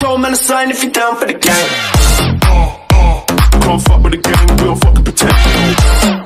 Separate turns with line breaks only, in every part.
Roll man a sign if you're down for the gang. Uh, uh, can't fuck with the gang, we don't fucking pretend.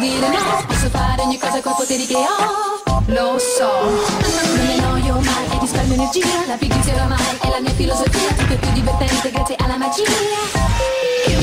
Dire no. Posso fare ogni cosa coi poteri che ho, lo so. Non mi annoio mai e risparmio energia. La pigrizia oramai è la mia filosofia. Tutto è più divertente grazie alla magia.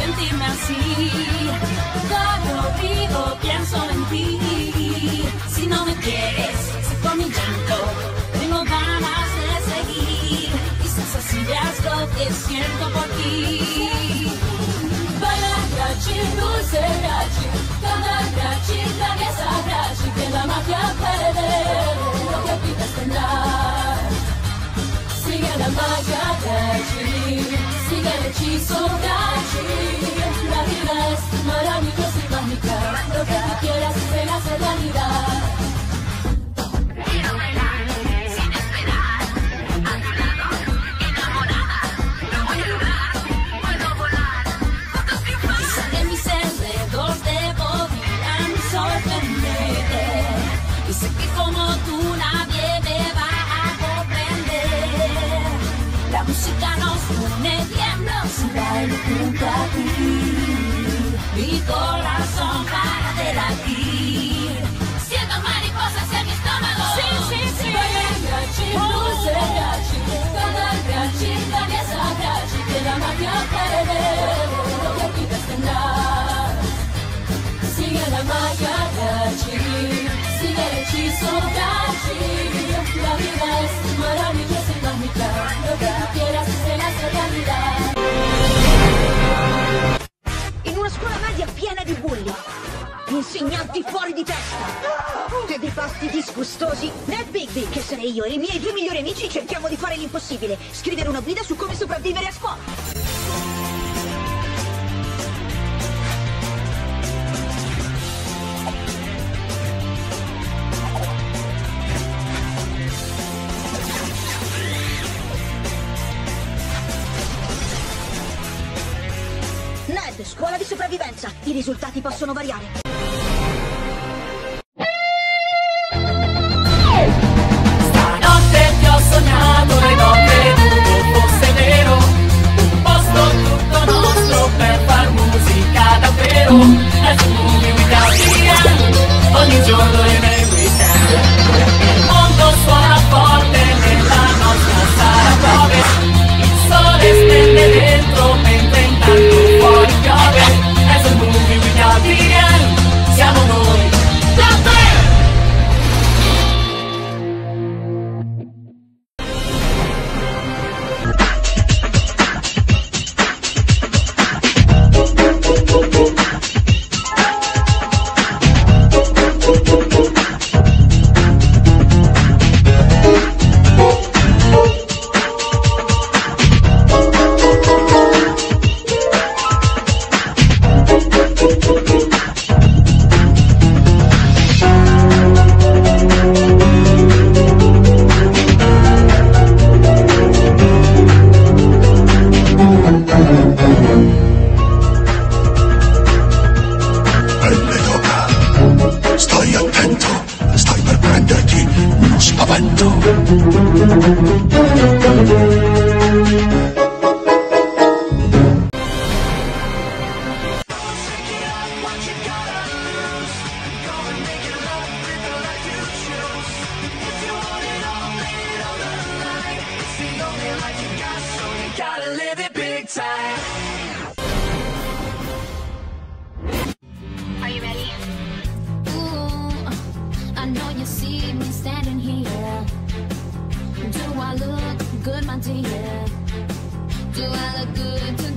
Sentirme así. Todo vivo pienso en ti. Si no me quieres, con mi llanto. Tengo ganas de seguir. Quizás así veas lo que siento por ti. Baila gachi, dulce gachi, cada gachi, traviesa gachi, que la magia puede lo que pidas tendrás. Sigue la magia gachi, sigue el hechizo gachi. La música nos une tiemblos y bailo junto a ti. Mi corazón para de latir.
Siento mariposas en mi estómago.
Sí, sí, sí. Gachi, dulce gachi, cada gachi, traviesa gachi, que la magia puede lo que pides tendrás. Sigue la magia gachi, sigue el hechizo gachi. La vida es
di testa. E dei pasti disgustosi. Ned Bigby, che sarei io e i miei due migliori amici cerchiamo di fare l'impossibile. Scrivere una guida su come sopravvivere a scuola. Scuola di sopravvivenza. I risultati possono variare.
좀 I'm standing here. Do I look good, my dear? Do I look good